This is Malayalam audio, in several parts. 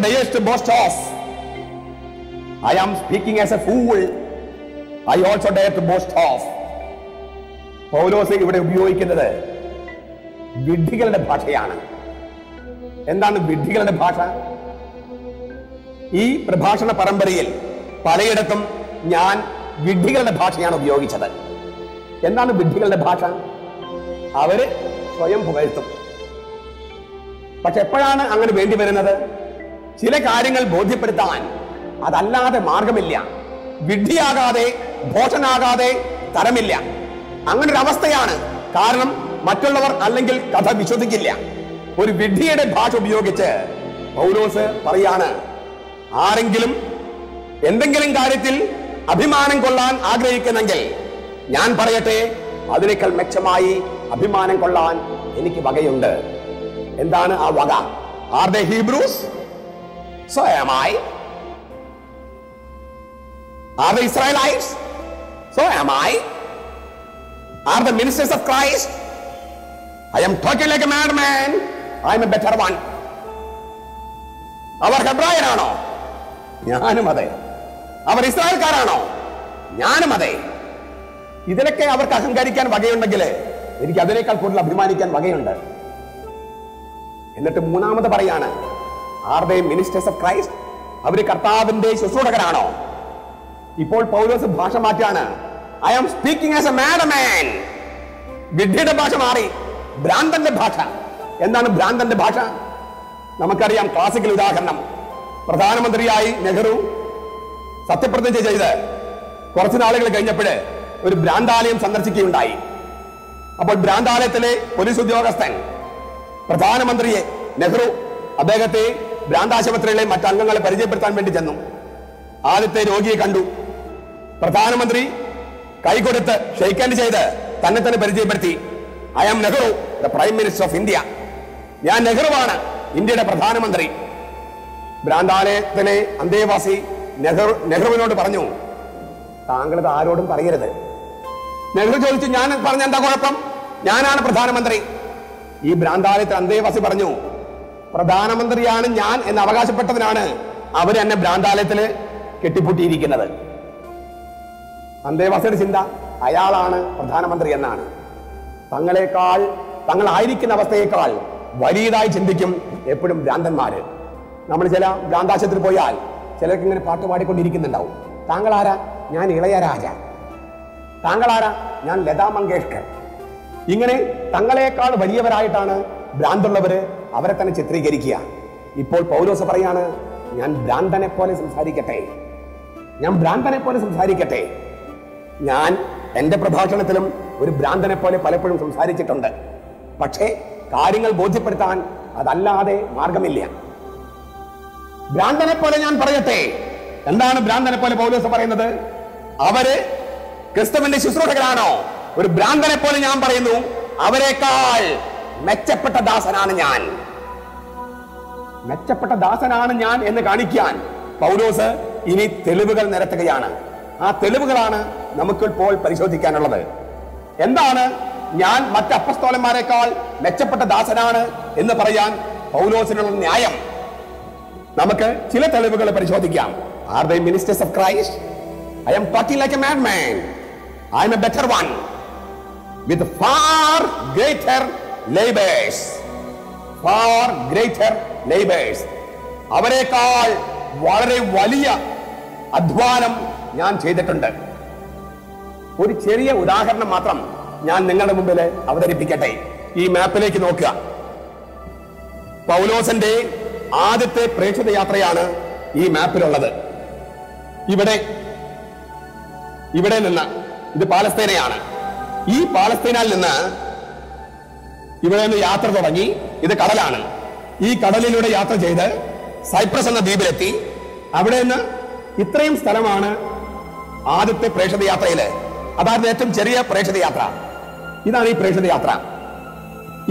dares to boast of. I am speaking as a fool. I also dare to boast of. പൗലോസ് ഇവിടെ ഉപയോഗിക്കുന്നത് വിഡ്ഢികളുടെ ഭാഷയാണ് എന്താണ് വിഡ്ഢികളുടെ ഭാഷ ഈ പ്രഭാഷണ പരമ്പരയിൽ പലയിടത്തും ഞാൻ വിഡ്ഢികളുടെ ഭാഷയാണ് ഉപയോഗിച്ചത് എന്താണ് വിഡ്ഢികളുടെ ഭാഷ അവർ സ്വയം പുകഴ്ത്തും പക്ഷെ എപ്പോഴാണ് അങ്ങനെ വേണ്ടി വരുന്നത് ചില കാര്യങ്ങൾ ബോധ്യപ്പെടുത്താൻ അതല്ലാതെ മാർഗമില്ല. വിഡ്ഢിയാകാതെ ഭോഷനാകാതെ തരമില്ല. അങ്ങനെ ഒരു അവസ്ഥയാണ് കാരണം മറ്റുള്ളവർ അല്ലെങ്കിൽ കഥ വിശ്വസിക്കില്ല. ഒരു വിഡ്ഢിയുടെ ഭാഷ ഉപയോഗിച്ച് പൗലോസ് പറയാണ് ആരെങ്കിലും എന്തെങ്കിലും കാര്യത്തിൽ അഭിമാനം കൊള്ളാൻ ആഗ്രഹിക്കുന്നെങ്കിൽ ഞാൻ പറയട്ടെ അതിനേക്കാൾ മെച്ചമായി അഭിമാനം കൊള്ളാൻ എനിക്ക് വകയുണ്ട്. എന്താണ് ആ വക? Are the Hebrews? So am I are the Israelites so am I are the ministers of Christ? I am talking like a madman. I am a better one. അവർ ഹെബ്രായരാണോ? ഞാനും അതെ. അവർ ഇസ്രായേൽക്കാരാണോ? ഞാനും അതെ. ഇതിലൊക്കെ അവർക്ക് അഹങ്കരിക്കാൻ വകയുണ്ടെങ്കിൽ എനിക്ക് അതിനേക്കാൾ കൂടുതൽ അഭിമാനിക്കാൻ വകയുണ്ട്. എന്നിട്ട് മൂന്നാമത് പറയാണ് are the ministers of Christ അവർ കർത്താവിന്റെ ശുശ്രൂഷകരാണോ? ഇപ്പോൾ പൗലോസ് ഭാഷ മാറ്റാണ്. I am speaking as a man വിഡ്ഢിയുടെ ഭാഷ മാറി. ഭ്രാന്തന്റെ ഭാഷ. എന്താണ് ഭ്രാന്തന്റെ ഭാഷ? നമുക്കറിയാം ക്ലാസിക്കൽ ഉദാഹരണം. പ്രധാനമന്ത്രിയായി നെഹ്റു സത്യപ്രതിജ്ഞ ചെയ്ത് കുറച്ച് നാളുകൾ കഴിഞ്ഞപ്പോഴ് ഒരു ഭ്രാന്താലയം സന്ദർശിക്കുകയുണ്ടായി. അപ്പോൾ ഭ്രാന്താലയത്തിലെ പോലീസ് ഉദ്യോഗസ്ഥൻ പ്രധാനമന്ത്രിയെ നെഹ്റു അദ്ദേഹത്തെ ഭ്രാന്താശുപത്രിയിലെ മറ്റംഗങ്ങളെ പരിചയപ്പെടുത്താൻ വേണ്ടി ചെന്നു. ആദ്യത്തെ രോഗിയെ കണ്ടു. പ്രധാനമന്ത്രി കൈകൊടുത്ത് ഷെയ്ക്കാൻഡ് ചെയ്ത് തന്നെ തന്നെ പരിചയപ്പെടുത്തി. I am Nehru the prime minister of India. ഞാൻ നെഹ്റുവാണ് ഇന്ത്യയുടെ പ്രധാനമന്ത്രി. ഭ്രാന്താലയത്തിലെ അന്തേവാസി നെഹ്റു നെഹ്റുവിനോട് പറഞ്ഞു താങ്കൾ ഇത് ആരോടും പറയരുത്. നെഹ്റു ചോദിച്ചു ഞാൻ പറഞ്ഞ എന്താ കുഴപ്പം? ഞാനാണ് പ്രധാനമന്ത്രി. ഈ ഭ്രാന്താലയത്തിൽ അന്തേവാസി പറഞ്ഞു പ്രധാനമന്ത്രിയാണ് ഞാൻ എന്ന് അവകാശപ്പെട്ടതിനാണ് അവർ എന്നെ ഭ്രാന്താലയത്തിൽ കെട്ടിപ്പൂട്ടിയിരിക്കുന്നത്. അന്തേവാസിയുടെ ചിന്ത അയാളാണ് പ്രധാനമന്ത്രി എന്നാണ്. തങ്ങളെക്കാൾ തങ്ങളായിരിക്കുന്ന അവസ്ഥയേക്കാൾ വലിയതായി ചിന്തിക്കും എപ്പോഴും ഭ്രാന്തന്മാര്. നമ്മൾ ചില ഭ്രാന്താശുപത്രി പോയാൽ ചിലർക്ക് ഇങ്ങനെ പാട്ട് പാടിക്കൊണ്ടിരിക്കുന്നുണ്ടാവും. താങ്കൾ ആരാ ഞാൻ ഇളയരാജ താങ്കൾ ആരാ ഞാൻ ലതാ മങ്കേഷ്കർ. ഇങ്ങനെ തങ്ങളെക്കാൾ വലിയവരായിട്ടാണ് ഭ്രാന്തുള്ളവര് അവരെ തന്നെ ചിത്രീകരിക്കുക. ഇപ്പോൾ പൗലോസ് പറയാണ് ഞാൻ ഭ്രാന്തനെ പോലെ സംസാരിക്കട്ടെ. ഞാൻ ഭ്രാന്തനെ പോലെ സംസാരിക്കട്ടെ. ഞാൻ എന്റെ പ്രഭാഷണത്തിലും ഒരു ഭ്രാന്തനെ പോലെ പലപ്പോഴും സംസാരിച്ചിട്ടുണ്ട്. പക്ഷേ കാര്യങ്ങൾ ബോധ്യപ്പെടുത്താൻ അതല്ലാതെ മാർഗമില്ല. ഭ്രാന്തനെ പോലെ ഞാൻ പറയട്ടെ. എന്താണ് ഭ്രാന്തനെ പോലെ പൗലോസ് പറയുന്നത്? അവർ ക്രിസ്തുവിന്റെ ശുശ്രൂഷകരാണോ? ഒരു ഭ്രാന്തനെ പോലെ ഞാൻ പറയുന്നു. അവരെക്കാൾ മെച്ചപ്പെട്ട ദാസനാണ് ഞാൻ. മെച്ചപ്പെട്ട ദാസനാണ് ഞാൻ എന്ന് കാണിക്കാൻ പൗലോസ് ഇനി തെളിവുകൾ നിരത്തുകയാണ്. ആ തെളിവുകളാണ് നമുക്ക് ഇപ്പോൾ പരിശോധിക്കാനുള്ളത്. എന്താണ് ഞാൻ മറ്റ് അപ്പസ്തോലന്മാരെക്കാൾ മെച്ചപ്പെട്ട ദാസനാണ് എന്ന് പറയാൻ പൗലോസിനുള്ള ന്യായം? നമുക്ക് ചില തെളിവുകൾ പരിശോധിക്കാം. Are the ministers of Christ I'm talking like a man man I'm a better one with far greater labours far greater labours അവരെക്കാൾ വളരെ വലിയ അധ്വാനം ഞാൻ ചെയ്തിട്ടുണ്ട്. ഒരു ചെറിയ ഉദാഹരണം മാത്രം ഞാൻ നിങ്ങളുടെ മുമ്പിൽ അവതരിപ്പിക്കട്ടെ. ഈ മാപ്പിലേക്ക് നോക്കുക. പൗലോസന്റെ ആദ്യത്തെ പ്രേക്ഷിത യാത്രയാണ് ഈ മാപ്പിലുള്ളത്. ഇവിടെ ഇവിടെ നിന്ന് ഇത് പാലസ്തീനയാണ്. ഈ പാലസ്തീനയിൽ നിന്ന് ഇവിടെ നിന്ന് യാത്ര തുടങ്ങി. ഇത് കടലാണ്. ഈ കടലിലൂടെ യാത്ര ചെയ്ത് സൈപ്രസ് എന്ന ദ്വീപിലെത്തി. അവിടെ നിന്ന് ഇത്രയും സ്ഥലമാണ് ആദ്യത്തെ പ്രേക്ഷത യാത്രയിൽ. അതായത് ഏറ്റവും ചെറിയ പ്രേക്ഷത യാത്ര. ഇതാണ് ഈ പ്രേക്ഷത യാത്ര.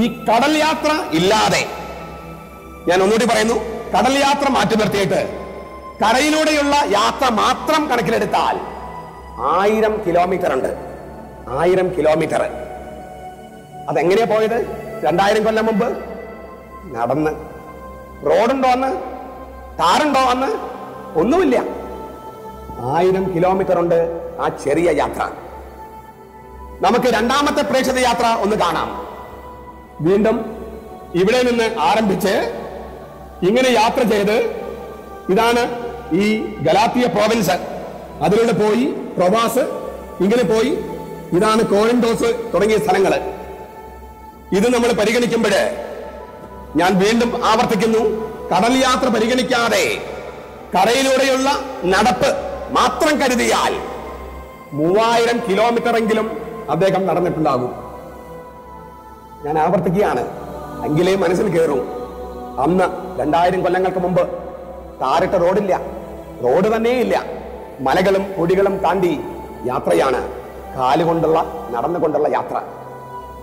ഈ കടൽ യാത്ര ഇല്ലാതെ ഞാൻ ഒന്നുകൂടി പറയുന്നു. കടൽ യാത്ര മാറ്റി നിർത്തിയിട്ട് കരയിലൂടെയുള്ള യാത്ര മാത്രം കണക്കിലെടുത്താൽ ആയിരം കിലോമീറ്റർ ഉണ്ട്. ആയിരം കിലോമീറ്റർ അതെങ്ങനെയാ പോയത്? രണ്ടായിരം കൊല്ലം മുമ്പ് നടന്ന്. റോഡുണ്ടോ അന്ന്? താറുണ്ടോ അന്ന്? ഒന്നുമില്ല. ആയിരം കിലോമീറ്റർ ഉണ്ട് ആ ചെറിയ യാത്ര. നമുക്ക് രണ്ടാമത്തെ പ്രേക്ഷിത യാത്ര ഒന്ന് കാണാം. വീണ്ടും ഇവിടെ നിന്ന് ആരംഭിച്ച് ഇങ്ങനെ യാത്ര ചെയ്ത് ഇതാണ് ഈ ഗലാത്തിയ പ്രോവിൻസ് അതിലൂടെ പോയി പ്രൊവാസ് ഇങ്ങനെ പോയി. ഇതാണ് കോഴന്തോസ് തുടങ്ങിയ സ്ഥലങ്ങൾ ഇത് നമ്മൾ പരിഗണിക്കുമ്പോൾ ഞാൻ വീണ്ടും ആവർത്തിക്കുന്നു. കടൽ യാത്ര പരിഗണിക്കാതെ കരയിലൂടെയുള്ള നടപ്പ് മാത്രം കരുതിയാൽ മൂവായിരം കിലോമീറ്റർ എങ്കിലും അദ്ദേഹം നടന്നിട്ടുണ്ടാകും. ഞാൻ ആവർത്തിക്കുകയാണ്. എങ്കിലേ മനസ്സിൽ കയറും. അന്ന് രണ്ടായിരം കൊല്ലങ്ങൾക്ക് മുമ്പ് താരിട്ട റോഡില്ല. റോഡ് തന്നെയില്ല. മലകളും പൊടികളും താണ്ടി യാത്രയാണ് കാലുകൊണ്ടുള്ള നടന്നുകൊണ്ടുള്ള യാത്ര.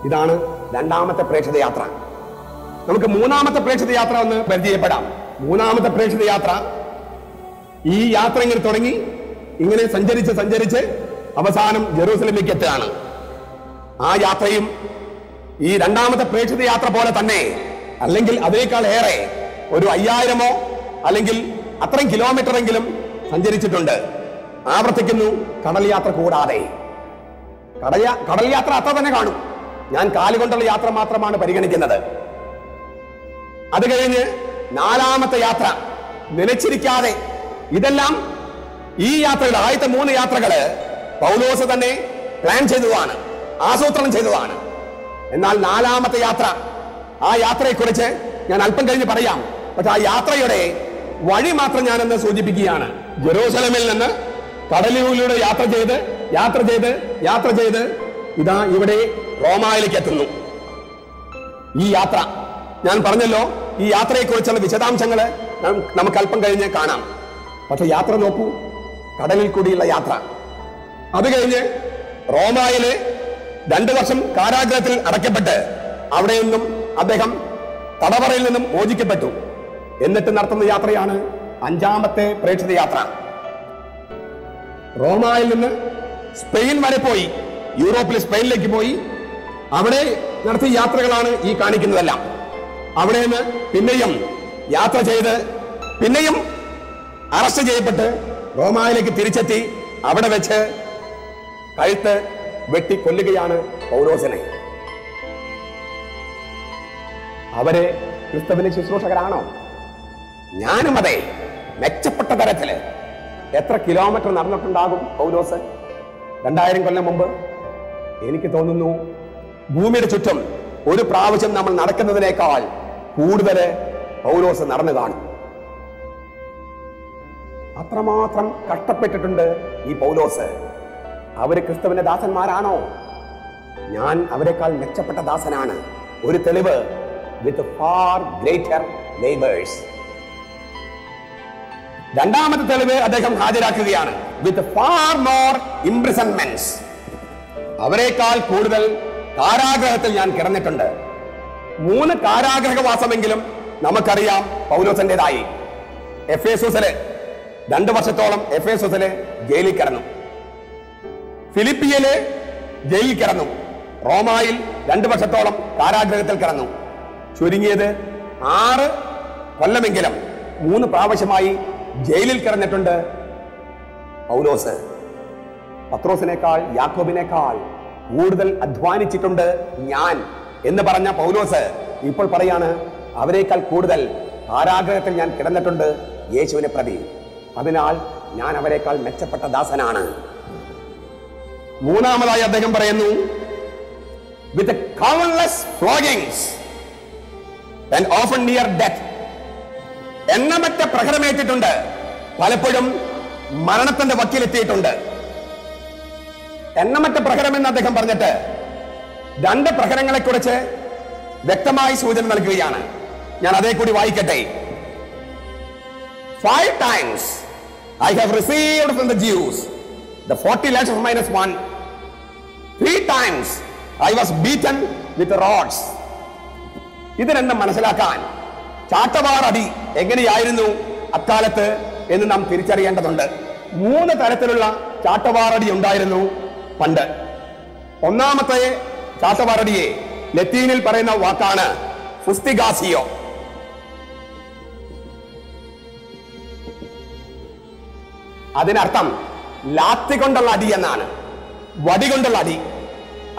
ഇതാണ് രണ്ടാമത്തെ പ്രേക്ഷിത യാത്ര. നമുക്ക് മൂന്നാമത്തെ പ്രേക്ഷിത യാത്ര ഒന്ന് പരിചയപ്പെടാം. മൂന്നാമത്തെ പ്രേക്ഷിത യാത്ര ഈ യാത്ര ഇങ്ങനെ തുടങ്ങി ഇങ്ങനെ സഞ്ചരിച്ച് സഞ്ചരിച്ച് അവസാനം ജെറൂസലമിലേക്ക് എത്തുകയാണ്. ആ യാത്രയും ഈ രണ്ടാമത്തെ പ്രേക്ഷിത യാത്ര പോലെ തന്നെ അല്ലെങ്കിൽ അതിനേക്കാൾ ഏറെ ഒരു അയ്യായിരമോ അല്ലെങ്കിൽ അത്രയും കിലോമീറ്റർ എങ്കിലും സഞ്ചരിച്ചിട്ടുണ്ട്. ആവർത്തിക്കുന്നു കടൽ യാത്ര കൂടാതെ. കടൽ യാത്ര അത്ര തന്നെ കാണും. ഞാൻ കാലുകൊണ്ടുള്ള യാത്ര മാത്രമാണ് പരിഗണിക്കുന്നത്. അത് കഴിഞ്ഞ് നാലാമത്തെ യാത്ര നിലച്ചിരിക്കാതെ ഇതെല്ലാം ഈ യാത്രകൾ ആദ്യത്തെ മൂന്ന് യാത്രകൾ പൗലോസ് തന്നെ പ്ലാൻ ചെയ്തതാണ് ആസൂത്രണം ചെയ്തതാണ് എന്നാൽ നാലാമത്തെ യാത്ര ആ യാത്രയെക്കുറിച്ച് ഞാൻ അല്പം കഴിഞ്ഞ് പറയാം. പക്ഷെ ആ യാത്രയുടെ വഴി മാത്രം ഞാൻ ഞാനെന്ന് സൂചിപ്പിക്കുകയാണ്. ജെറൂസലമിൽ നിന്ന് കടലിലൂടെ യാത്ര ചെയ്ത് യാത്ര ചെയ്ത് യാത്ര ചെയ്ത് ഇതാ ഇവിടെ റോമായിലേക്ക് എത്തുന്നു ഈ യാത്ര ഞാൻ പറഞ്ഞല്ലോ ഈ യാത്രയെക്കുറിച്ചുള്ള വിശദാംശങ്ങൾ നമുക്ക് അല്പം കഴിഞ്ഞ് കാണാം. പക്ഷെ യാത്ര നോക്കൂ കടലിൽ കൂടിയുള്ള യാത്ര. അത് കഴിഞ്ഞ് റോമായിൽ രണ്ടു വർഷം കാരാഗ്രഹത്തിൽ അടയ്ക്കപ്പെട്ട് അവിടെ നിന്നും അദ്ദേഹം തടവറയിൽ നിന്നും മോചിക്കപ്പെട്ടു. എന്നിട്ട് നടത്തുന്ന യാത്രയാണ് അഞ്ചാമത്തെ പ്രേക്ഷിത യാത്ര. റോമായിൽ നിന്ന് സ്പെയിൻ വരെ പോയി. യൂറോപ്പിൽ സ്പെയിനിലേക്ക് പോയി അവിടെ നടത്തിയ യാത്രകളാണ് ഈ കാണിക്കുന്നതെല്ലാം. അവിടെ നിന്ന് പിന്നെയും യാത്ര ചെയ്ത് പിന്നെയും അറസ്റ്റ് ചെയ്യപ്പെട്ട് റോമായിലേക്ക് തിരിച്ചെത്തി. അവിടെ വെച്ച് കഴുത്ത് വെട്ടി കൊല്ലുകയാണ് പൗലോസിനെ. അവരെ ക്രിസ്തുവിന് ശുശ്രൂഷകരാണോ? ഞാനും അതെ. മെച്ചപ്പെട്ട തരത്തിൽ. എത്ര കിലോമീറ്റർ നടന്നിട്ടുണ്ടാകും പൗലോസ്? രണ്ടായിരം കൊല്ലം മുമ്പ് എനിക്ക് തോന്നുന്നു ഭൂമിയുടെ ചുറ്റും ഒരു പ്രാവശ്യം നമ്മൾ നടക്കുന്നതിനേക്കാൾ കൂടുതൽ പൗലോസ് നടന്നു കാണും. അത്രമാത്രം കഷ്ടപ്പെട്ടിട്ടുണ്ട് ഈ പൗലോസ്. അവർ ക്രിസ്തുവിന്റെ ദാസന്മാരാണോ? ഞാൻ അവരെക്കാൾ മെച്ചപ്പെട്ട ദാസനാണ്. ഒരു തെളിവ് വിത്ത് ഫാർ ഗ്രേറ്റർ ലേബേഴ്സ് രണ്ടാമത്തെ തെളിവ് അദ്ദേഹം ഹാജരാക്കുകയാണ്. വിത്ത് ഫാർ മോർ ഇംപ്രിസൺമെന്റ്സ് അവരെക്കാൾ കൂടുതൽ കാരാഗ്രഹത്തിൽ ഞാൻ കിടന്നിട്ടുണ്ട്. മൂന്ന് കാരാഗ്രഹവാസമെങ്കിലും നമുക്കറിയാം പൗലോസന്റേതായി. എഫ് എസൂസിൽ രണ്ടു വർഷത്തോളം എഫ് എസൂസിൽ ജയിലിൽ കിടന്നു. ഫിലിപ്പിയയിൽ ജയിലിൽ കിടന്നു. റോമായിൽ രണ്ടു വർഷത്തോളം കാരാഗ്രഹത്തിൽ കിടന്നു. ചുരുങ്ങിയത് ആറ് കൊല്ലമെങ്കിലും മൂന്ന് പ്രാവശ്യമായി ജയിലിൽ കിടന്നിട്ടുണ്ട് പൗലോസ്. പത്രോസിനേക്കാൾ യാക്കോബിനേക്കാൾ കൂടുതൽ അധ്വാനിച്ചിട്ടുണ്ട് ഞാൻ എന്ന് പറഞ്ഞ പൗലോസ് ഇപ്പോൾ പറയാണ് അവരെക്കാൾ കൂടുതൽ ആരാഗ്രഹത്തിൽ ഞാൻ കിടന്നിട്ടുണ്ട് യേശുവിനെ പ്രതി. അതിനാൽ ഞാൻ അവരെക്കാൾ മെച്ചപ്പെട്ട ദാസനാണ്. മൂന്നാമതായി അദ്ദേഹം പറയുന്നു with countless floggings and often near death എണ്ണമറ്റ പ്രകടമേറ്റിട്ടുണ്ട് പലപ്പോഴും മരണത്തിന്റെ വക്കീലെത്തിയിട്ടുണ്ട്. എണ്ണമറ്റ പ്രഹരം എന്ന് അദ്ദേഹം പറഞ്ഞിട്ട് രണ്ട് പ്രഹരങ്ങളെ കുറിച്ച് വ്യക്തമായി സൂചന നൽകുകയാണ്. ഞാൻ അതേ കൂടി വായിക്കട്ടെ. Five times I have received from the Jews the forty lashes minus one three times I was beaten with rods ഇത് രണ്ടും മനസ്സിലാക്കാൻ ചാട്ടവാറടി എങ്ങനെയായിരുന്നു അക്കാലത്ത് എന്ന് നാം തിരിച്ചറിയേണ്ടതുണ്ട്. മൂന്ന് തരത്തിലുള്ള ചാട്ടവാറടി ഉണ്ടായിരുന്നു. പണ്ട്. ഒന്നാമത്തെ ചാട്ടവാറടിയെ ലത്തീനിൽ പറയുന്ന വാക്കാണ് ഫുസ്തിഗാസിയോ. അതിനർത്ഥം ലാത്തി കൊണ്ടുള്ള അടി എന്നാണ്. വടി കൊണ്ടുള്ള അടി.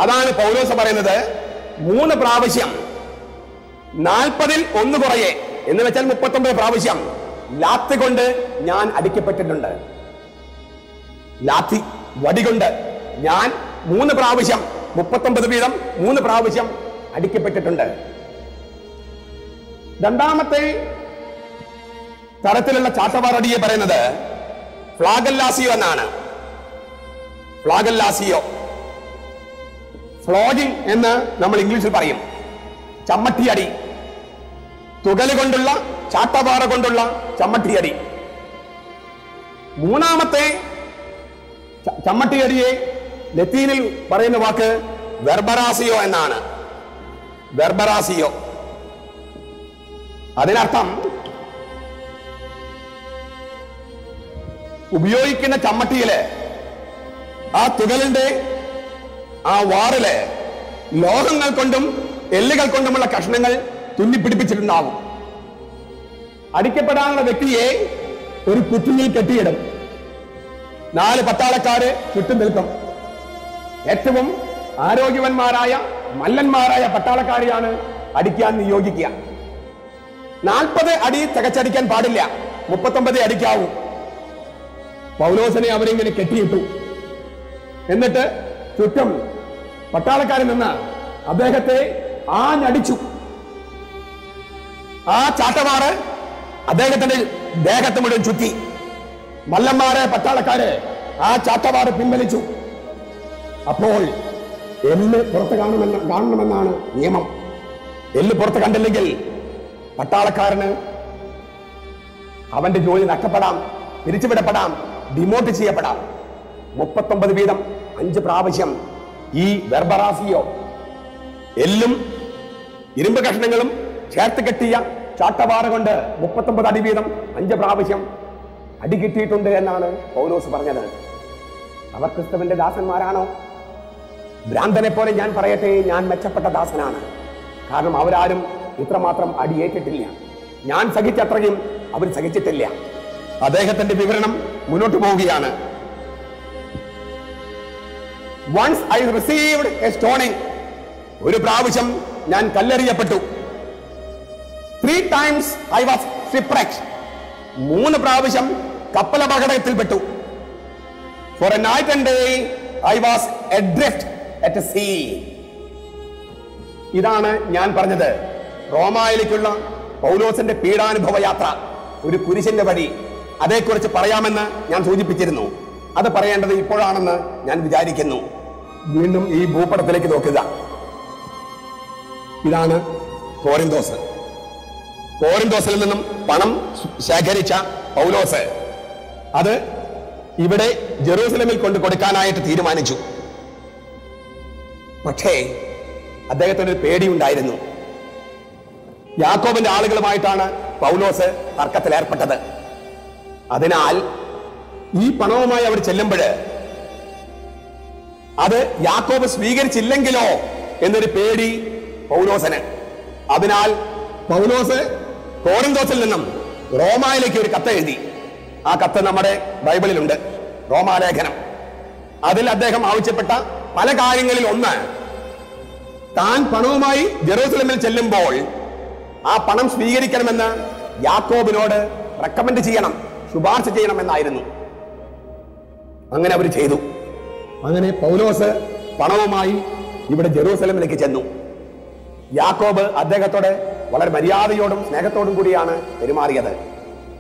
അതാണ് പൗലോസ് പറയുന്നത് മൂന്ന് പ്രാവശ്യം. നാൽപ്പതിൽ ഒന്ന് കുറയെ. എന്ന് വെച്ചാൽ മുപ്പത്തൊമ്പത് പ്രാവശ്യം. ലാത്തി കൊണ്ട് ഞാൻ അടിക്കപ്പെട്ടിട്ടുണ്ട്. ലാത്തി വടി കൊണ്ട്. ഞാൻ മൂന്ന് പ്രാവശ്യം മുപ്പത്തൊമ്പത് വീതം മൂന്ന് പ്രാവശ്യം അടിക്കപ്പെട്ടിട്ടുണ്ട്. രണ്ടാമത്തെ തരത്തിലുള്ള ചാട്ടവാറടിയെ പറയുന്നത് ഫ്ലാഗല്ലാസിയോ എന്നാണ്. ഫ്ലാഗല്ലാസിയോ. ഫ്ലോഗിംഗ് എന്ന് നമ്മൾ ഇംഗ്ലീഷിൽ പറയും. ചമ്മട്ടിയടി. തുകൽ കൊണ്ടുള്ള ചാട്ടവാറ കൊണ്ടുള്ള ചമ്മട്ടിയടി. മൂന്നാമത്തെ ചമ്മട്ടിയടിയെ ലത്തീനിൽ പറയുന്ന വാക്ക് വെർബറാസിയോ എന്നാണ്. വെർബറാസിയോ അതിനർത്ഥം ഉപയോഗിക്കുന്ന ചമ്മട്ടിയിലെ ആ തുകലിന്റെ ആ വാറിലെ ലോഹങ്ങൾ കൊണ്ടും എല്ലുകൾ കൊണ്ടുമുള്ള കഷ്ണങ്ങൾ തുന്നിപ്പിടിപ്പിച്ചിട്ടുണ്ടാവും. അടിക്കപ്പെടാനുള്ള വ്യക്തിയെ ഒരു കുറ്റിയിൽ കെട്ടിയിടും. നാല് പട്ടാളക്കാര് ചുറ്റും നിൽക്കും. ഏറ്റവും ആരോഗ്യവന്മാരായ മല്ലന്മാരായ പട്ടാളക്കാരെയാണ് അടിക്കാൻ നിയോഗിക്കുക. നാൽപ്പത് അടി തികച്ചടിക്കാൻ പാടില്ല. മുപ്പത്തൊമ്പത് അടിക്കാവൂ. പൗലോസിനെ അവരിങ്ങനെ കെട്ടിയിട്ടു. എന്നിട്ട് ചുറ്റും പട്ടാളക്കാരിൽ നിന്ന് അദ്ദേഹത്തെ ആഞ്ഞടിച്ചു. ആ ചാട്ടമാറ് അദ്ദേഹത്തിന്റെ ദേഹത്ത് മുഴുവൻ ചുറ്റി. മല്ലന്മാരെ പട്ടാളക്കാരെ ആ ചാട്ടമാറ് പിൻവലിച്ചു. അപ്പോൾ എല്ല് പുറത്ത് കാണുമെന്ന് കാണണമെന്നാണ് നിയമം. എല്ല് പുറത്ത് കണ്ടില്ലെങ്കിൽ പട്ടാളക്കാരന് അവന്റെ ജോലി നഷ്ടപ്പെടാം പിരിച്ചുവിടപ്പെടാം ഡിമോട്ട് ചെയ്യപ്പെടാം. മുപ്പത്തൊമ്പത് വീതം അഞ്ച് പ്രാവശ്യം ഈ വെർബറാസിയോ എല്ലും ഇരുമ്പ് കഷ്ണങ്ങളും ചേർത്ത് കെട്ടിയ ചാട്ടവാറ കൊണ്ട് മുപ്പത്തൊമ്പത് അടി വീതം അഞ്ച് പ്രാവശ്യം അടി കിട്ടിയിട്ടുണ്ട് എന്നാണ് പൗലോസ് പറഞ്ഞത്. അവർ ക്രിസ്തുവിന്റെ ദാസന്മാരാണോ? ഭ്രാന്തനെ പോലെ ഞാൻ പറയട്ടെ ഞാൻ മെച്ചപ്പെട്ട ദാസനാണ്. കാരണം അവരാരും ഇത്രമാത്രം അടിയേറ്റിട്ടില്ല. ഞാൻ സഹിച്ചത്രയും അവർ സഹിച്ചിട്ടില്ല. അദ്ദേഹത്തിന്റെ വിവരണം മുന്നോട്ട് പോവുകയാണ്. Once I received a stoning ഒരു പ്രാവശ്യം ഞാൻ കല്ലെറിയപ്പെട്ടു. Three times I was shipwrecked മൂന്ന് പ്രാവശ്യം കപ്പലപകടത്തിൽപ്പെട്ടു. For a night and day I was adrift at sea ഇതാണ് ഞാൻ പറഞ്ഞത്. റോമായിലേക്കുള്ള പൗലോസിന്റെ പീഡാനുഭവ യാത്ര ഒരു കുരിശിന്റെ വഴി. അതേക്കുറിച്ച് പറയാമെന്ന് ഞാൻ സൂചിപ്പിച്ചിരുന്നു. അത് പറയേണ്ടത് ഇപ്പോഴാണെന്ന് ഞാൻ വിചാരിക്കുന്നു. വീണ്ടും ഈ ഭൂപടത്തിലേക്ക് നോക്കുക. ഇതാണ് കോറിന്തോസ് കോറിന്തോസിൽ നിന്നും പണം ശേഖരിച്ച പൗലോസ്. അത് ഇവിടെ ജെറൂസലമിൽ കൊണ്ട് കൊടുക്കാനായിട്ട് തീരുമാനിച്ചു. പക്ഷേ അദ്ദേഹത്തിന് ഒരു പേടിയുണ്ടായിരുന്നു. യാക്കോബിന്റെ ആളുകളുമായിട്ടാണ് പൗലോസ് തർക്കത്തിൽ ഏർപ്പെട്ടത്. അതിനാൽ ഈ പണവുമായി അവർ ചെല്ലുമ്പോൾ അത് യാക്കോബ് സ്വീകരിച്ചില്ലെങ്കിലോ എന്നൊരു പേടി പൗലോസന്. അതിനാൽ പൗലോസ് കോറിന്തോസിൽ നിന്നും റോമായിലേക്ക് ഒരു കത്ത് എഴുതി. ആ കത്ത് നമ്മുടെ ബൈബിളിലുണ്ട്. റോമാലേഖനം. അതിൽ അദ്ദേഹം ആവശ്യപ്പെട്ട പല കാര്യങ്ങളിൽ ഒന്ന് താൻ പണവുമായി ജെറൂസലമിൽ ചെല്ലുമ്പോൾ ആ പണം സ്വീകരിക്കണമെന്ന് യാക്കോബിനോട് റെക്കമെൻഡ് ചെയ്യണം ശുപാർശ ചെയ്യണമെന്നായിരുന്നു. അങ്ങനെ അവർ ചെയ്തു. അങ്ങനെ പൗലോസ് പണവുമായി ഇവിടെ ജെറൂസലമിലേക്ക് ചെന്നു. യാക്കോബ് അദ്ദേഹത്തോട് വളരെ മര്യാദയോടും സ്നേഹത്തോടും കൂടിയാണ് പെരുമാറിയത്.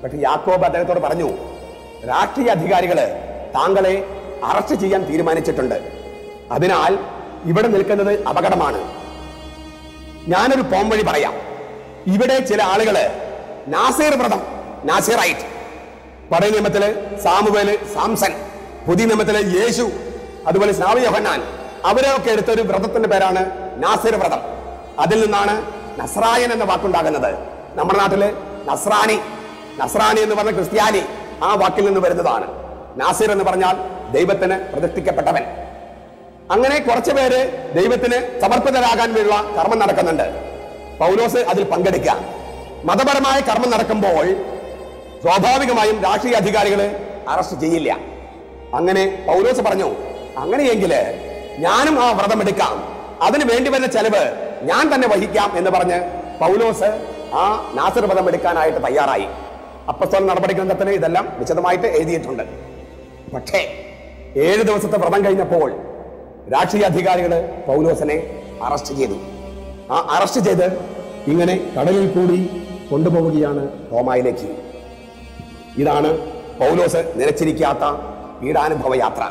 പക്ഷെ യാക്കോബ് അദ്ദേഹത്തോട് പറഞ്ഞു രാഷ്ട്രീയ അധികാരികൾ താങ്കളെ അറസ്റ്റ് ചെയ്യാൻ തീരുമാനിച്ചിട്ടുണ്ട്. അതിനാൽ ഇവിടെ നിൽക്കുന്നത് അപകടമാണ്. ഞാനൊരു പോംവഴി പറയാം. ഇവിടെ ചില ആളുകൾ നാസേർ വ്രതം നാസേറായിട്ട് പഴയ നിയമത്തിൽ സാമുവേൽ സാംസൺ പുതിയ നിയമത്തിൽ യേശു അതുപോലെ സ്നാവി യോഹന്നാൻ. അവരൊക്കെ എടുത്ത ഒരു വ്രതത്തിന്റെ പേരാണ് നാസേർ വ്രതം. അതിൽ നിന്നാണ് നസ്രായൻ എന്ന വാക്കുണ്ടാകുന്നത്. നമ്മുടെ നാട്ടിൽ നസ്രാനി നസ്രാനി എന്ന് പറഞ്ഞ ക്രിസ്ത്യാനി ആ വാക്കിൽ നിന്ന് വരുന്നതാണ്. നാസിർ എന്ന് പറഞ്ഞാൽ ദൈവത്തിന് പ്രതിഷ്ഠിക്കപ്പെട്ടവൻ അങ്ങനെ കുറച്ചു പേര് ദൈവത്തിന് സമർപ്പിതരാകാൻ വേണ്ടിയുള്ള കർമ്മം നടക്കുന്നുണ്ട്. പൗലോസ് അതിൽ പങ്കെടുക്കുക. മതപരമായ കർമ്മം നടക്കുമ്പോൾ സ്വാഭാവികമായും രാഷ്ട്രീയ അധികാരികൾ അറസ്റ്റ് ചെയ്യില്ല. അങ്ങനെ പൗലോസ് പറഞ്ഞു അങ്ങനെയെങ്കിൽ ഞാനും ആ വ്രതം എടുക്കാം. അതിന് വേണ്ടി വരുന്ന ചെലവ് ഞാൻ തന്നെ വഹിക്കാം എന്ന് പറഞ്ഞ് പൗലോസ് ആ നാസർ വ്രതം എടുക്കാനായിട്ട് തയ്യാറായി. അപ്പസ്തോല നടപടി ഗ്രന്ഥത്തിന് ഇതെല്ലാം വിശദമായിട്ട് എഴുതിയിട്ടുണ്ട്. പക്ഷേ ഏഴ് ദിവസത്തെ വ്രതം കഴിഞ്ഞപ്പോൾ രാഷ്ട്രീയ അധികാരികൾ പൗലോസനെ അറസ്റ്റ് ചെയ്തു. ആ അറസ്റ്റ് ചെയ്ത് ഇങ്ങനെ കടലിൽ കൂടി കൊണ്ടുപോവുകയാണ് റോമായിലേക്ക്. ഇതാണ് പൗലോസ് നിലച്ചിരിക്കാത്ത പീഡാനുഭവ യാത്ര.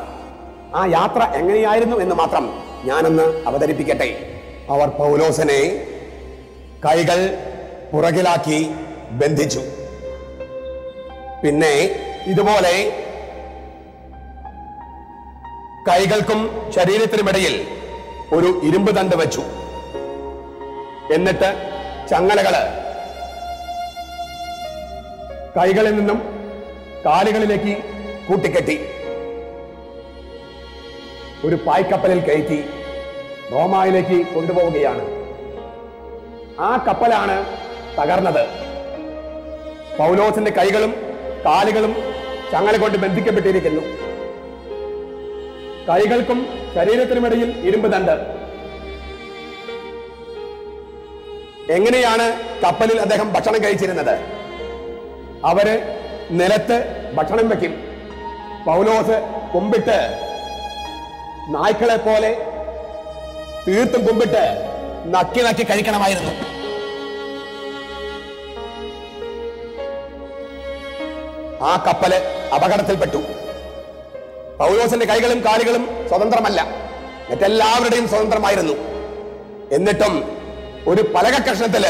ആ യാത്ര എങ്ങനെയായിരുന്നു എന്ന് മാത്രം ഞാനൊന്ന് അവതരിപ്പിക്കട്ടെ. അവർ പൗലോസനെ കൈകൾ പുറകിലാക്കി ബന്ധിച്ചു. പിന്നെ ഇതുപോലെ കൈകൾക്കും ശരീരത്തിനുമിടയിൽ ഒരു ഇരുമ്പ് തണ്ട് വെച്ചു. എന്നിട്ട് ചങ്ങലകൾ കൈകളിൽ നിന്നും കാലുകളിലേക്ക് കൂട്ടിക്കെട്ടി. ഒരു പായ്ക്കപ്പലിൽ കയറ്റി റോമായിലേക്ക് കൊണ്ടുപോവുകയാണ്. ആ കപ്പലാണ് തകർന്നത്. പൗലോസിന്റെ കൈകളും കാലുകളും ചങ്ങല കൊണ്ട് ബന്ധിക്കപ്പെട്ടിരിക്കുന്നു. കൈകൾക്കും ശരീരത്തിനുമിടയിൽ ഇരുമ്പ് തണ്ട്. എങ്ങനെയാണ് കപ്പലിൽ അദ്ദേഹം ഭക്ഷണം കഴിച്ചിരുന്നത്? അവർ നിലത്ത് ഭക്ഷണം വെക്കും. പൗലോസ് കുമ്പിട്ട് നായ്ക്കളെ പോലെ തീർത്തും കുമ്പിട്ട് നക്കി നക്കി കഴിക്കണമായിരുന്നു. ആ കപ്പൽ അപകടത്തിൽപ്പെട്ടു. പൗലോസിന്റെ കൈകളും കാലുകളും സ്വതന്ത്രമല്ല. മറ്റെല്ലാവരുടെയും സ്വതന്ത്രമായിരുന്നു. എന്നിട്ടും ഒരു പലക കഷ്ണത്തിൽ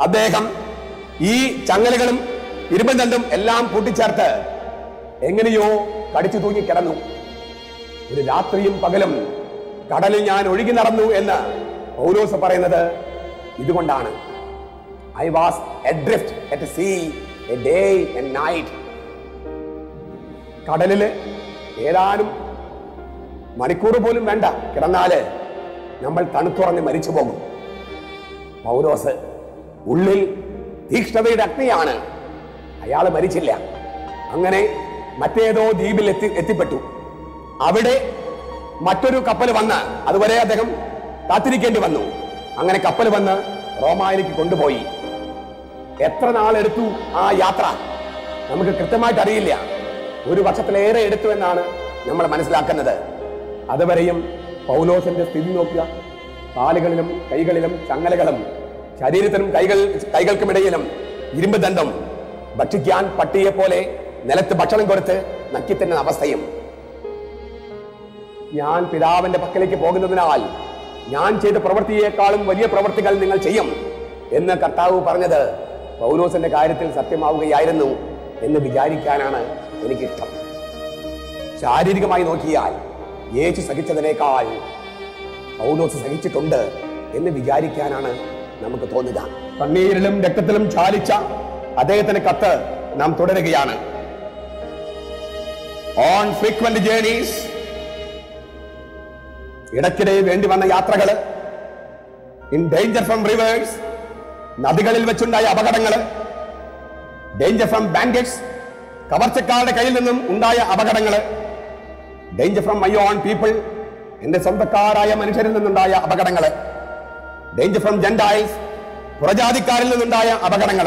അദ്ദേഹം ഈ ചങ്ങലുകളും ഇരുമ്പന്തണ്ടും എല്ലാം കൂട്ടിച്ചേർത്ത് എങ്ങനെയോ കടിച്ചു തൂങ്ങി കിടന്നു. ഒരു രാത്രിയും പകലും കടലിൽ ഞാൻ ഒഴുകി നടന്നു എന്ന് പൗലോസ് പറയുന്നത് ഇതുകൊണ്ടാണ്. I was at sea a day and night കടലിൽ ഏതാനും മണിക്കൂർ പോലും വേണ്ട. കിടന്നാൽ നമ്മൾ തണുത്തുറഞ്ഞ് മരിച്ചു പോകും. പൗരോസ് ഉള്ളിൽ തീക്ഷ്ണതയുടെ അഗ്നിയാണ്. അയാൾ മരിച്ചില്ല. അങ്ങനെ മറ്റേതോ ദ്വീപിൽ എത്തി എത്തിപ്പെട്ടു. അവിടെ മറ്റൊരു കപ്പൽ വന്ന് അതുവരെ അദ്ദേഹം കാത്തിരിക്കേണ്ടി വന്നു. അങ്ങനെ കപ്പൽ വന്ന് റോമായിലേക്ക് കൊണ്ടുപോയി. എത്ര നാളെടുത്തു ആ യാത്ര? നമുക്ക് കൃത്യമായിട്ട് അറിയില്ല ഒരു വർഷത്തിലേറെ എടുത്തു എന്നാണ് നമ്മൾ മനസ്സിലാക്കുന്നത്. അതുവരെയും പൗലോസിന്റെ സ്ഥിതി നോക്കുക. കാലുകളിലും കൈകളിലും ചങ്ങലകളും ശരീരത്തിനും കൈകൾ കൈകൾക്കുമിടയിലും ഇരുമ്പ് ദണ്ഡം ഭക്ഷിക്കാൻ പട്ടിയെ പോലെ നിലത്ത് ഭക്ഷണം കൊടുത്ത് നക്കിത്തന്നെ അവസ്ഥയും. ഞാൻ പിതാവിന്റെ പക്കലേക്ക് പോകുന്നതിനാൽ ഞാൻ ചെയ്ത പ്രവൃത്തിയേക്കാളും വലിയ പ്രവൃത്തികൾ നിങ്ങൾ ചെയ്യും എന്ന് കർത്താവ് പറഞ്ഞത് പൗലോസിന്റെ കാര്യത്തിൽ സത്യമാവുകയായിരുന്നു എന്ന് വിചാരിക്കാനാണ് എനിക്കിഷ്ടം. ശാരീരികമായി നോക്കിയാൽ യേശു സഹിച്ചതിനേക്കാൾ പൗലോസ് സഹിച്ചിട്ടുണ്ട് എന്ന് വിചാരിക്കാനാണ് നമുക്ക് തോന്നുക. കണ്ണീരിലും രക്തത്തിലും ചാലിച്ച അദ്ദേഹത്തിന്റെ കത്ത് നാം തുടരുകയാണ്. ഓൺ ഫ്രീക്വന്റ് ജേണീസ് ഇടയ്ക്കിടെ വേണ്ടി വന്ന യാത്രകൾ ഇൻ ഡേഞ്ചർ ഫ്രം റിവേഴ്സ് നദികളിൽ വെച്ചുണ്ടായ അപകടങ്ങൾ ഡേഞ്ചർ ഫ്രം ബാങ്കറ്റ്സ് കവർച്ചക്കാരുടെ കയ്യിൽ നിന്നും ഉണ്ടായ അപകടങ്ങൾ danger from my own people എന്റെ സ്വന്തക്കാരായ മനുഷ്യരിൽ നിന്നുണ്ടായ അപകടങ്ങൾ ഡേഞ്ചർ ഫ്രം ജെൻഡായിൽസ് പുറജാതിക്കാരിൽ നിന്നുണ്ടായ അപകടങ്ങൾ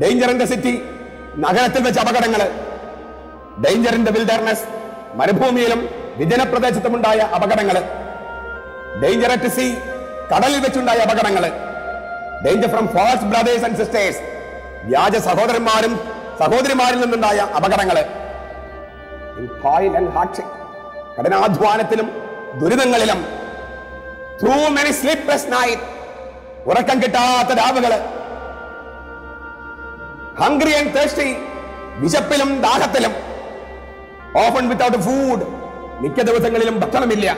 ഡേഞ്ചർ ഇൻ ദ സിറ്റി നഗരത്തിൽ വെച്ച് അപകടങ്ങൾ ഡേഞ്ചർ ഇൻ ദ വിൽഡർനെസ് മരുഭൂമിയിലും വിജനപ്രദേശത്തുമുണ്ടായ അപകടങ്ങൾ ഡേഞ്ചർ അറ്റ് സി കടലിൽ വെച്ചുണ്ടായ അപകടങ്ങൾ danger from false brothers and sisters വ്യാജ സഹോദരന്മാരും സഹോദരിമാരിൽ നിന്നുണ്ടായ അപകടങ്ങൾ. കഠിനാധ്വാനത്തിലും ദുരിതങ്ങളിലും ത്രൂ മെനി സ്ലീപ്ലെസ് നൈറ്റ് ഉറക്കം കിട്ടാത്ത രാവുകൾ. ഹംഗ്രി ആൻഡ് തേഴ്സ്റ്റി വിശപ്പിലും ദാഹത്തിലും. ഓഫൺ വിത്തൗട്ട് ഫുഡ് മിക്ക ദിവസങ്ങളിലും ഭക്ഷണമില്ല.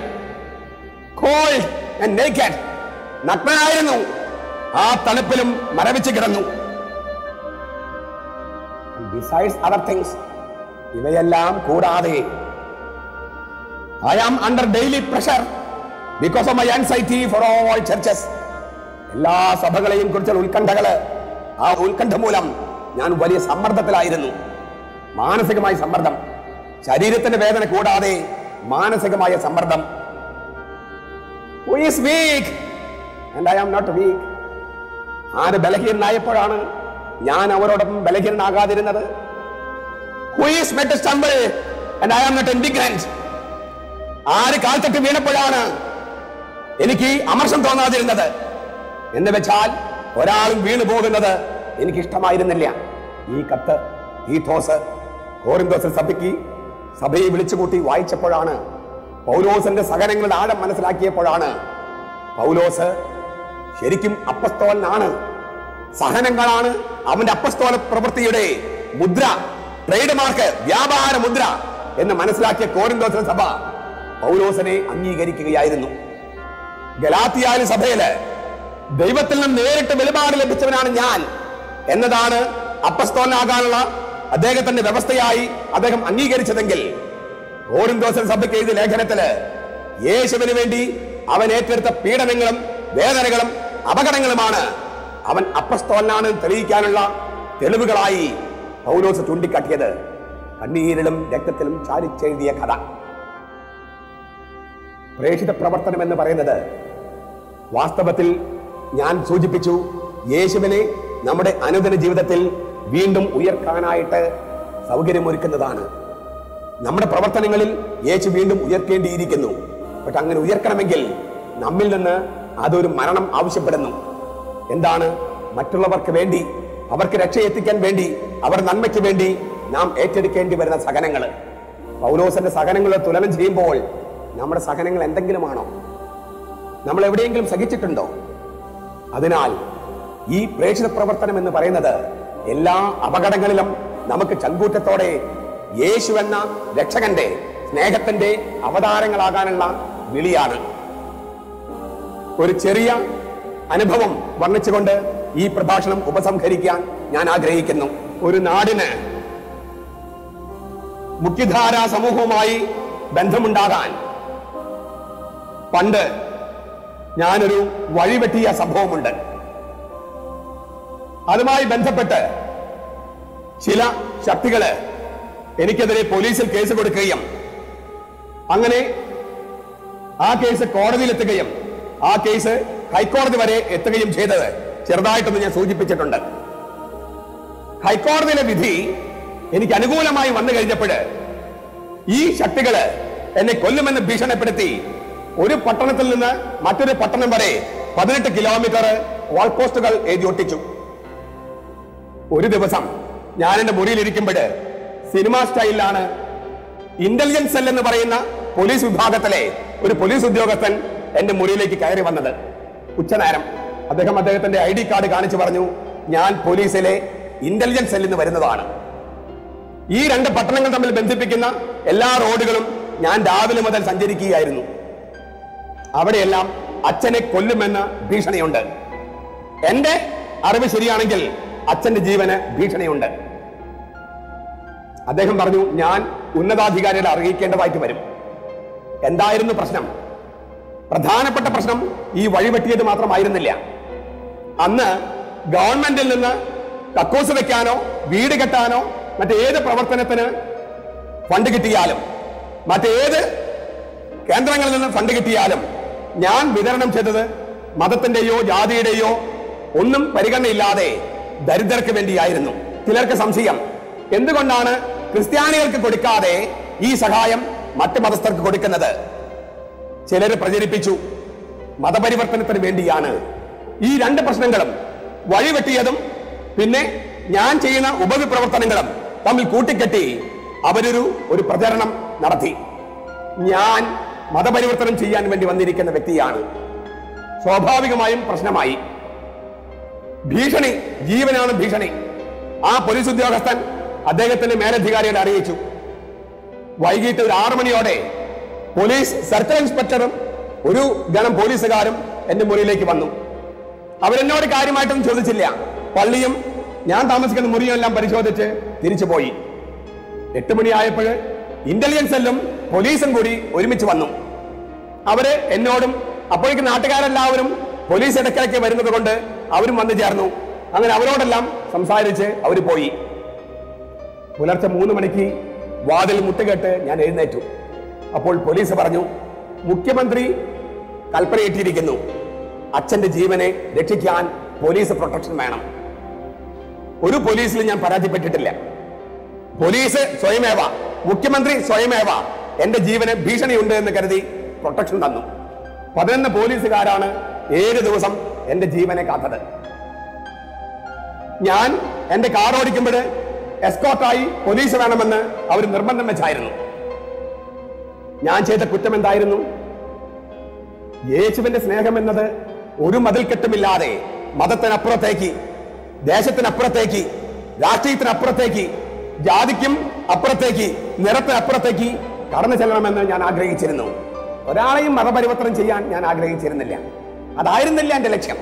കോൾഡ് ആൻഡ് നേക്കഡ് നഗ്നനായിരുന്നു. ആ തണുപ്പിലും മരവിച്ച് കിടന്നു. ബിസൈഡ്സ് അതർ തിങ്സ് ഇവയെല്ലാം കൂടാതെ I am under daily pressure because of my anxiety for all churches എല്ലാ സഭകളെയും കുറിച്ചുള്ള ഉത്കണ്ഠകൾ ആ ഉത്കണ്ഠ മൂലം ഞാൻ വലിയ സമ്മർദ്ദത്തിലായിരുന്നു. മാനസികമായ സമ്മർദ്ദം. ശരീരത്തിന്റെ വേദന കൂടാതെ മാനസികമായ സമ്മർദ്ദം. Weak and I am not weak ആര് ബലഹീനനായപ്പോഴാണ് ഞാൻ അവരോടൊപ്പം ബലഹീനനാകാതിരുന്നത്. ആര് കാൽത്തട്ട് വീണപ്പോഴാണ് എനിക്ക് അമർഷം തോന്നാതിരുന്നത്? എന്ന് വെച്ചാൽ ഒരാളും വീണു പോകുന്നത് എനിക്ക് ഇഷ്ടമായിരുന്നില്ല ഈ കത്ത് ഈ തോസ് കോറിന്തോസ് സഭയ്ക്ക് സഭയെ വിളിച്ചുകൂട്ടി വായിച്ചപ്പോഴാണ് പൗലോസിന്റെ സഹനങ്ങളുടെ ആഴം മനസ്സിലാക്കിയപ്പോഴാണ് പൗലോസ് ശരിക്കും അപ്പസ്തോലനാണ്. സഹനങ്ങളാണ് അവന്റെ അപ്പസ്തോല പ്രവൃത്തിയുടെ മുദ്ര ട്രേഡ് മാർക്ക് വ്യാപാര മുദ്ര എന്ന് മനസ്സിലാക്കിയ കോരിന്തോസ സഭ പൗലോസിനെ അംഗീകരിക്കുകയായിരുന്നു. ഗലാത്തിയാലി സഭയിൽ ദൈവത്തിൽ നിന്ന് നേരിട്ട് വെളിപാട് ലഭിച്ചവനാണ് ഞാൻ എന്നതാണ് അപ്പസ്തോലനാകാനുള്ള അദ്ദേഹത്തിന്റെ വ്യവസ്ഥയായി അദ്ദേഹം അംഗീകരിച്ചതെങ്കിൽ കോരിന്തോസൻ സഭയ്ക്ക് എഴുതിയ ലേഖനത്തിൽ യേശുവിന് വേണ്ടി അവൻ ഏറ്റെടുത്ത പീഡനങ്ങളും വേദനകളും അപകടങ്ങളുമാണ് അവൻ അപ്പസ്തോലനാണ് തെളിയിക്കാനുള്ള തെളിവുകളായി പൗലോസ് ചൂണ്ടിക്കാട്ടിയത്. കണ്ണീരിലും രക്തത്തിലും ചാരിച്ചെഴുതിയ കഥ. പ്രേക്ഷിത പ്രവർത്തനം എന്ന് പറയുന്നത് വാസ്തവത്തിൽ ഞാൻ സൂചിപ്പിച്ചു യേശുവിനെ നമ്മുടെ അനുദിന ജീവിതത്തിൽ വീണ്ടും ഉയർക്കാനായിട്ട് സൗകര്യമൊരുക്കുന്നതാണ്. നമ്മുടെ പ്രവർത്തനങ്ങളിൽ യേശു വീണ്ടും ഉയർക്കേണ്ടിയിരിക്കുന്നു. പക്ഷെ അങ്ങനെ ഉയർക്കണമെങ്കിൽ നമ്മിൽ നിന്ന് അതൊരു മരണം ആവശ്യപ്പെടുന്നു. എന്താണ്? മറ്റുള്ളവർക്ക് വേണ്ടി അവർക്ക് രക്ഷ എത്തിക്കാൻ വേണ്ടി അവർ നന്മയ്ക്ക് വേണ്ടി നാം ഏറ്റെടുക്കേണ്ടി വരുന്ന സഹനങ്ങൾ പൗലോസിന്റെ സഹനങ്ങൾ തുലനം ചെയ്യുമ്പോൾ നമ്മുടെ സഹനങ്ങൾ എന്തെങ്കിലുമാണോ? നമ്മൾ എവിടെയെങ്കിലും സഹിച്ചിട്ടുണ്ടോ? അതിനാൽ ഈ പ്രേക്ഷിത പ്രവർത്തനം എന്ന് പറയുന്നത് എല്ലാ അപകടങ്ങളിലും നമുക്ക് ചങ്കൂറ്റത്തോടെ യേശു എന്ന രക്ഷകന്റെ സ്നേഹത്തിന്റെ അവതാരങ്ങളാകാനുള്ള വിളിയാണ്. ഒരു ചെറിയ അനുഭവം വർണിച്ചുകൊണ്ട് ഈ പ്രഭാഷണം ഉപസംഹരിക്കാൻ ഞാൻ ആഗ്രഹിക്കുന്നു. ഒരു നാടിന് മുഖ്യധാരാ സമൂഹവുമായി ബന്ധമുണ്ടാകാൻ പണ്ട് ഞാനൊരു വഴിവെട്ടിയ സംഭവമുണ്ട്. അതുമായി ബന്ധപ്പെട്ട് ചില ശക്തികൾ എനിക്കെതിരെ പോലീസിൽ കേസ് കൊടുക്കുകയും അങ്ങനെ ആ കേസ് കോടതിയിലെത്തുകയും ആ കേസ് ഹൈക്കോടതി വരെ എത്തുകയും ചെയ്തത് ചെറുതായിട്ടൊന്ന് ഞാൻ സൂചിപ്പിച്ചിട്ടുണ്ട്. ഹൈക്കോടതിയിലെ വിധി എനിക്ക് അനുകൂലമായി വന്നു കഴിഞ്ഞപ്പോൾ ഈ ശക്തികൾ എന്നെ കൊല്ലുമെന്ന് ഭീഷണിപ്പെടുത്തി ഒരു പട്ടണത്തിൽ നിന്ന് മറ്റൊരു പട്ടണം വരെ പതിനെട്ട് കിലോമീറ്റർ വാൾ പോസ്റ്റുകൾ എഴുതി ഒട്ടിച്ചു. ഒരു ദിവസം ഞാൻ എന്റെ മുറിയിൽ ഇരിക്കുമ്പോൾ സിനിമ സ്റ്റൈലിലാണ് ഇന്റലിജൻസ് സെൽ എന്ന് പറയുന്ന പോലീസ് വിഭാഗത്തിലെ ഒരു പോലീസ് ഉദ്യോഗസ്ഥൻ എന്റെ മുറിയിലേക്ക് കയറി വന്നത്. ഉച്ചനേരം അദ്ദേഹം അദ്ദേഹത്തിന്റെ ഐ ഡി കാർഡ് കാണിച്ചു പറഞ്ഞു ഞാൻ പോലീസിലെ ഇന്റലിജൻസ് സെല്ലിൽ നിന്ന് വരുന്നതാണ്. ഈ രണ്ട് പട്ടണങ്ങൾ തമ്മിൽ ബന്ധിപ്പിക്കുന്ന എല്ലാ റോഡുകളും ഞാൻ രാവിലെ മുതൽ സഞ്ചരിക്കുകയായിരുന്നു. അവിടെയെല്ലാം അച്ഛനെ കൊല്ലുമെന്ന് ഭീഷണിയുണ്ട്. എന്റെ അറിവ് ശരിയാണെങ്കിൽ അച്ഛന്റെ ജീവന് ഭീഷണിയുണ്ട്. അദ്ദേഹം പറഞ്ഞു ഞാൻ ഉന്നതാധികാരികളെ അറിയിക്കേണ്ടതായിട്ട് വരും. എന്തായിരുന്നു പ്രശ്നം? പ്രധാനപ്പെട്ട പ്രശ്നം ഈ വഴിവെട്ടിയത് മാത്രമായിരുന്നില്ല. അന്ന് ഗവൺമെന്റിൽ നിന്ന് കക്കൂസ് വെക്കാനോ വീട് കെട്ടാനോ മറ്റേത് പ്രവർത്തനത്തിന് ഫണ്ട് കിട്ടിയാലും മറ്റേത് കേന്ദ്രങ്ങളിൽ നിന്ന് ഫണ്ട് കിട്ടിയാലും ഞാൻ വിതരണം ചെയ്തത് മതത്തിന്റെയോ ജാതിയുടെയോ ഒന്നും പരിഗണനയില്ലാതെ ദരിദ്രർക്ക് വേണ്ടിയായിരുന്നു. ചിലർക്ക് സംശയം എന്തുകൊണ്ടാണ് ക്രിസ്ത്യാനികൾക്ക് കൊടുക്കാതെ ഈ സഹായം മറ്റ് മതസ്ഥർക്ക് കൊടുക്കുന്നത്? ചിലര് പ്രചരിപ്പിച്ചു. മതപരിവർത്തനത്തിന് വേണ്ടിയാണ്. ഈ രണ്ട് പ്രശ്നങ്ങളും വഴിവെട്ടിയതും പിന്നെ ഞാൻ ചെയ്യുന്ന ഉപവിപ്രവർത്തനങ്ങളും തമ്മിൽ കൂട്ടിക്കെട്ടി അവരൊരു ഒരു പ്രചരണം നടത്തി. ഞാൻ മതപരിവർത്തനം ചെയ്യാൻ വേണ്ടി വന്നിരിക്കുന്ന വ്യക്തിയാണ്. സ്വാഭാവികമായും പ്രശ്നമായി. ഭീഷണി ജീവനാണ് ഭീഷണി. ആ പോലീസ് ഉദ്യോഗസ്ഥൻ അദ്ദേഹത്തിന്റെ മേലധികാരികളെ അറിയിച്ചു. വൈകിട്ട് ഒരു ആറു മണിയോടെ പോലീസ് സർക്കിൾ ഇൻസ്പെക്ടറും ഒരു ഗണം പോലീസുകാരും എന്റെ മുറിയിലേക്ക് വന്നു. അവരെന്നോട് കാര്യമായിട്ടൊന്നും ചോദിച്ചില്ല. പള്ളിയും ഞാൻ താമസിക്കുന്ന മുറിയും എല്ലാം പരിശോധിച്ച് തിരിച്ചു പോയി. എട്ട് മണിയായപ്പോൾ ഇന്റലിജൻസ് എല്ലാം പോലീസും കൂടി ഒരുമിച്ച് വന്നു. അവർ എന്നോടും അപ്പോഴേക്ക് നാട്ടുകാരെല്ലാവരും പോലീസ് ഇടയ്ക്കിടയ്ക്ക് വരുന്നത് കൊണ്ട് അവരും വന്നു ചേർന്നു. അങ്ങനെ അവരോടെല്ലാം സംസാരിച്ച് അവർ പോയി. പുലർച്ചെ മൂന്ന് മണിക്ക് വാതിൽ മുട്ടുകെട്ട് ഞാൻ എഴുന്നേറ്റു. അപ്പോൾ പോലീസ് പറഞ്ഞു മുഖ്യമന്ത്രി കൽപ്പനയേറ്റിരിക്കുന്നു. അച്ഛന്റെ ജീവനെ രക്ഷിക്കാൻ പോലീസ് പ്രൊട്ടക്ഷൻ വേണം. ഒരു പോലീസിൽ ഞാൻ പരാതിപ്പെട്ടിട്ടില്ല. പോലീസ് സ്വയമേവ മുഖ്യമന്ത്രി സ്വയമേവ എന്റെ ജീവന് ഭീഷണിയുണ്ട് എന്ന് കരുതി പ്രൊട്ടക്ഷൻ തന്നു. പതിനൊന്ന് പോലീസുകാരാണ് ഏഴ് ദിവസം എന്റെ ജീവനെ കാത്തത്. ഞാൻ എന്റെ കാർ ഓടിക്കുമ്പോൾ എസ്കോട്ടായി പോലീസ് വേണമെന്ന് അവർ നിർബന്ധം വെച്ചായിരുന്നു. ഞാൻ ചെയ്ത കുറ്റം എന്തായിരുന്നു? യേശുവിന്റെ സ്നേഹം എന്നത് ഒരു മതിൽക്കെട്ടുമില്ലാതെ മതത്തിനപ്പുറത്തേക്ക് ദേശത്തിനപ്പുറത്തേക്ക് രാഷ്ട്രീയത്തിനപ്പുറത്തേക്ക് ജാതിക്കും അപ്പുറത്തേക്ക് നിറത്തിനപ്പുറത്തേക്ക് കടന്നു ചെല്ലണമെന്ന് ഞാൻ ആഗ്രഹിച്ചിരുന്നു. ഒരാളെയും മതപരിവർത്തനം ചെയ്യാൻ ഞാൻ ആഗ്രഹിച്ചിരുന്നില്ല. അതായിരുന്നില്ല എന്റെ ലക്ഷ്യം.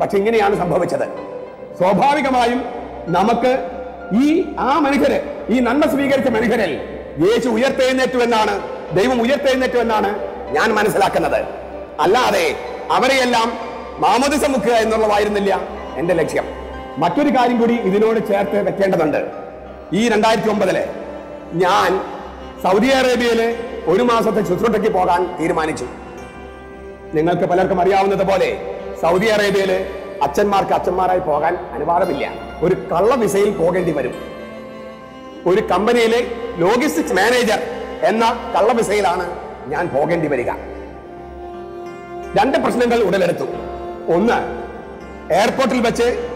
പക്ഷെ ഇങ്ങനെയാണ് സംഭവിച്ചത്. സ്വാഭാവികമായും നമുക്ക് ഈ ആ മനുഷ്യര് ഈ നന്മ സ്വീകരിച്ച മനുഷ്യരിൽ യേശു ഉയർത്തെഴുന്നേറ്റു എന്നാണ് ദൈവം ഉയർത്തെഴുന്നേറ്റു എന്നാണ് ഞാൻ മനസ്സിലാക്കുന്നത്. അല്ലാതെ അവരെയെല്ലാം മാമോദിസ മുക്കുക എന്നുള്ളതായിരുന്നില്ല എന്റെ ലക്ഷ്യം. മറ്റൊരു കാര്യം കൂടി ഇതിനോട് ചേർത്ത് വെക്കേണ്ടതുണ്ട്. ഈ രണ്ടായിരത്തി ഒമ്പതിൽ ഞാൻ സൗദി അറേബ്യയിൽ ഒരു മാസത്തെ ശുശ്രൂഷയ്ക്ക് പോകാൻ തീരുമാനിച്ചു. നിങ്ങൾക്ക് പലർക്കും അറിയാവുന്നത് പോലെ സൗദി അറേബ്യയിൽ അച്ഛന്മാർക്ക് അച്ഛന്മാരായി പോകാൻ അനുവാദമില്ല. ഒരു കള്ള വിസയിൽ പോകേണ്ടി വരും. ഒരു കമ്പനിയിലെ ലോജിസ്റ്റിക്സ് മാനേജർ എന്ന കള്ള വിസയിലാണ് ഞാൻ പോകേണ്ടി വരിക. രണ്ട് പ്രശ്നങ്ങൾ ഉടലെടുത്തു. ഒന്ന് എയർപോർട്ടിൽ വെച്ച്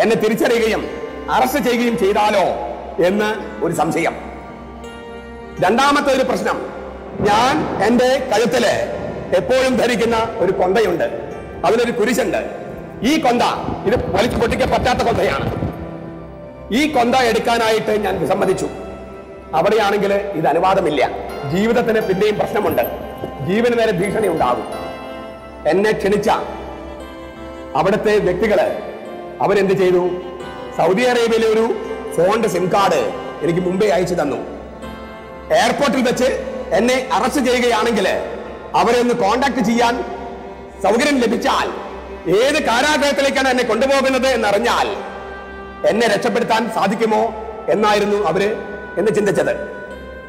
എന്നെ തിരിച്ചറിയുകയും അറസ്റ്റ് ചെയ്യുകയും ചെയ്താലോ എന്ന് ഒരു സംശയം. രണ്ടാമത്തെ ഒരു പ്രശ്നം ഞാൻ എന്റെ കഴുത്തിൽ എപ്പോഴും ധരിക്കുന്ന ഒരു കൊന്തയുണ്ട്. അതിലൊരു കുരിശുണ്ട്. ഈ കൊന്ത ഇത് വലിച്ചു പൊട്ടിക്കാൻ പറ്റാത്ത കൊന്തയാണ്. ഈ കൊന്ത എടുക്കാനായിട്ട് ഞാൻ വിസമ്മതിച്ചു. അവിടെയാണെങ്കിൽ ഇത് അനുവാദമില്ല. ജീവിതത്തിന് പിന്നെയും പ്രശ്നമുണ്ട്. ജീവന് നേരെ ഭീഷണി ഉണ്ടാകും. എന്നെ ക്ഷണിച്ച അവിടുത്തെ വ്യക്തികൾ അവരെന്ത് ചെയ്തു? സൗദി അറേബ്യയിലെ ഒരു ഫോണിന്റെ സിം കാർഡ് എനിക്ക് മുമ്പേ അയച്ചു തന്നു. എയർപോർട്ടിൽ വെച്ച് എന്നെ അറസ്റ്റ് ചെയ്യുകയാണെങ്കിൽ അവരെ ഒന്ന് കോണ്ടാക്ട് ചെയ്യാൻ സൗകര്യം ലഭിച്ചാൽ ഏത് കാരാഗ്രഹത്തിലേക്കാണ് എന്നെ കൊണ്ടുപോകുന്നത് എന്നറിഞ്ഞാൽ എന്നെ രക്ഷപ്പെടുത്താൻ സാധിക്കുമോ എന്നായിരുന്നു അവർ എന്ന് ചിന്തിച്ചത്.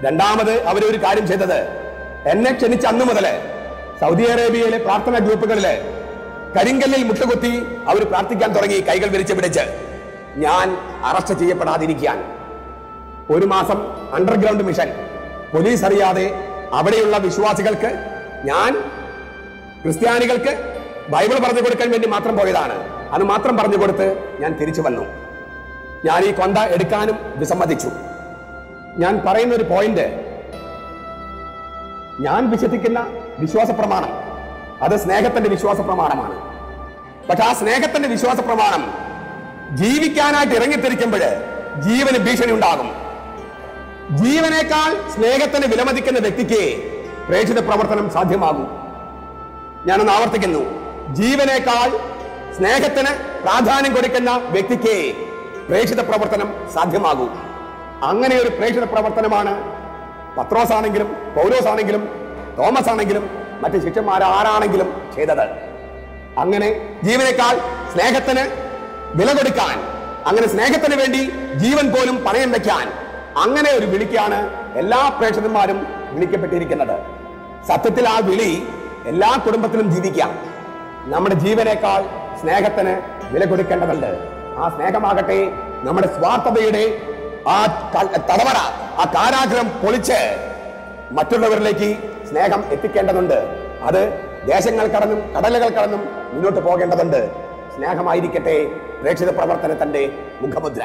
രണ്ടാമത് അവരൊരു കാര്യം ചെയ്തത്. എന്നെ ക്ഷണിച്ച അന്ന് മുതൽ സൗദി അറേബ്യയിലെ പ്രാർത്ഥനാ ഗ്രൂപ്പുകളിൽ കരിങ്കല്ലിൽ മുട്ടുകുത്തി അവർ പ്രാർത്ഥിക്കാൻ തുടങ്ങി കൈകൾ വിരിച്ച് പിടിച്ച്. ഞാൻ അറസ്റ്റ് ചെയ്യപ്പെടാതിരിക്കാൻ ഒരു മാസം അണ്ടർഗ്രൗണ്ട് മിഷൻ പോലീസ് അറിയാതെ അവിടെയുള്ള വിശ്വാസികൾക്ക് ഞാൻ ക്രിസ്ത്യാനികൾക്ക് ബൈബിൾ പറഞ്ഞു കൊടുക്കാൻ വേണ്ടി മാത്രം പോയതാണ്. അത് മാത്രം പറഞ്ഞു കൊടുത്ത് ഞാൻ തിരിച്ചു വന്നു. ഞാൻ ഈ കൊന്ത എടുക്കാനും വിസമ്മതിച്ചു. ഞാൻ പറയുന്ന ഒരു പോയിന്റ് ഞാൻ വിശ്വസിക്കുന്ന വിശ്വാസ പ്രമാണം അത് സ്നേഹത്തിന്റെ വിശ്വാസ പ്രമാണമാണ് പക്ഷെ ആ സ്നേഹത്തിന്റെ വിശ്വാസ പ്രമാണം ജീവിക്കാനായിട്ട് ഇറങ്ങിത്തിരിക്കുമ്പോൾ ജീവന് ഭീഷണി ഉണ്ടാകും. ജീവനേക്കാൾ സ്നേഹത്തിന് വിലമതിക്കുന്ന വ്യക്തിക്ക് പ്രേക്ഷിത പ്രവർത്തനം സാധ്യമാകും. ഞാനൊന്ന് ആവർത്തിക്കുന്നു. ജീവനേക്കാൾ സ്നേഹത്തിന് പ്രാധാന്യം കൊടുക്കുന്ന വ്യക്തിക്ക് പ്രേക്ഷിത പ്രവർത്തനം സാധ്യമാകൂ. അങ്ങനെ ഒരു പ്രേക്ഷണ പ്രവർത്തനമാണ്. പത്രോസ് ആണെങ്കിലും പൗലോസ് ആണെങ്കിലും തോമസ് ആണെങ്കിലും മറ്റ് ശിഷ്യന്മാരാരാണെങ്കിലും ചെയ്തത്. അങ്ങനെ ജീവനേക്കാൾ സ്നേഹത്തിന് വില കൊടുക്കാൻ അങ്ങനെ സ്നേഹത്തിന് വേണ്ടി ജീവൻ പോലും പണയം വെക്കാൻ അങ്ങനെ ഒരു വിളിക്കാണ് എല്ലാ പ്രേക്ഷകന്മാരും വിളിക്കപ്പെട്ടിരിക്കുന്നത്. സത്യത്തിൽ ആ വിളി എല്ലാ കുടുംബത്തിലും ജീവിക്കാം. നമ്മുടെ ജീവനേക്കാൾ സ്നേഹത്തിന് വില കൊടുക്കേണ്ടതുണ്ട്. ആ സ്നേഹമാകട്ടെ നമ്മുടെ സ്വാർത്ഥതയുടെ ആ തടവറ ആ കാരാഗ്രഹം പൊളിച്ച് മറ്റുള്ളവരിലേക്ക് സ്നേഹം എത്തിക്കേണ്ടതുണ്ട്. അത് ദേശങ്ങൾ കടന്നും കടലുകൾ കടന്നും മുന്നോട്ട് പോകേണ്ടതുണ്ട്. സ്നേഹമായിരിക്കട്ടെ പ്രേക്ഷിത പ്രവർത്തനത്തിന്റെ മുഖമുദ്ര.